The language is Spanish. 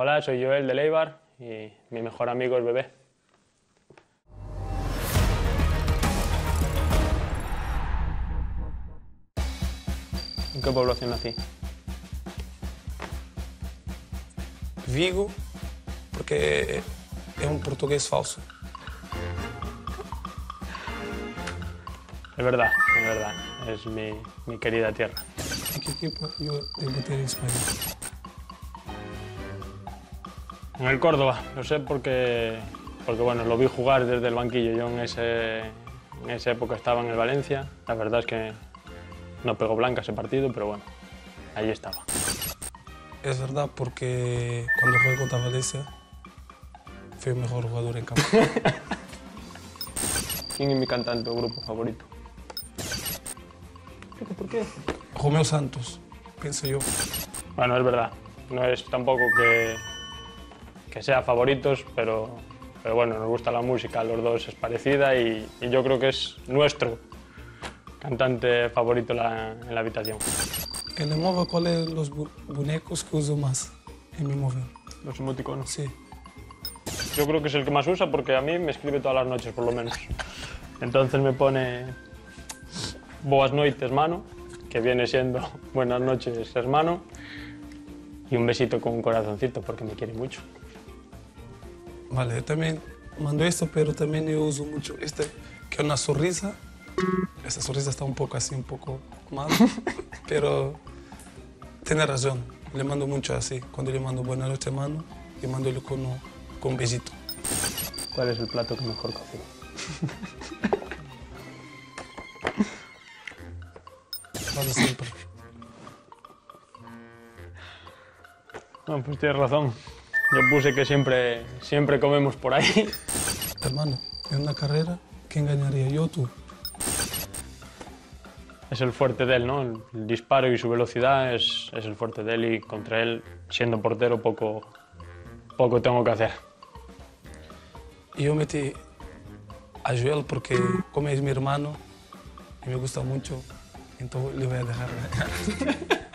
Hola, soy Joel de Leibar y mi mejor amigo es Bebé. ¿En qué población nací? Vigo, porque é um português falso. Es verdad, es verdad. Es mi, mi querida tierra. ¿En qué equipo yo debuté en España? En el Córdoba, lo sé porque, porque bueno, lo vi jugar desde el banquillo. Yo en, ese, en esa época estaba en el Valencia. La verdad es que no pegó blanca ese partido, pero bueno, ahí estaba. Es verdad porque cuando jugué contra Valencia fui el mejor jugador en campo. ¿Quién es mi cantante o grupo favorito? ¿Por qué? Romeo Santos, pienso yo. Bueno, es verdad. No es tampoco que, que sea favoritos, pero, pero bueno, nos gusta la música, los dos es parecida y, y yo creo que es nuestro cantante favorito la- en la habitación. En el móvil, ¿cuáles son los bu- bonecos que uso más en mi móvil? Los emoticonos. Sí. Yo creo que es el que más usa porque a mí me escribe todas las noches, por lo menos. Entonces me pone Boas noites, mano, que viene siendo Buenas noches, hermano, y un besito con un corazoncito porque me quiere mucho. Vale, yo también mando esto, pero también yo uso mucho este, que es una sonrisa. Esa sonrisa está un poco así, un poco mal, pero tiene razón. Le mando mucho así. Cuando le mando buenas noches, mano, le mando con, un- con un besito. ¿Cuál es el plato que mejor cocino? Para siempre. No, pues tienes razón. Yo puse que siempre, siempre comemos por ahí. Hermano, en una carrera, ¿quién ganaría? ¿Yo tú? Es el fuerte de él, ¿no? El, el disparo y su velocidad es, es el fuerte de él y contra él, siendo portero, poco, poco tengo que hacer. Y yo metí a Joel porque como es mi hermano y me gusta mucho, entonces le voy a dejar.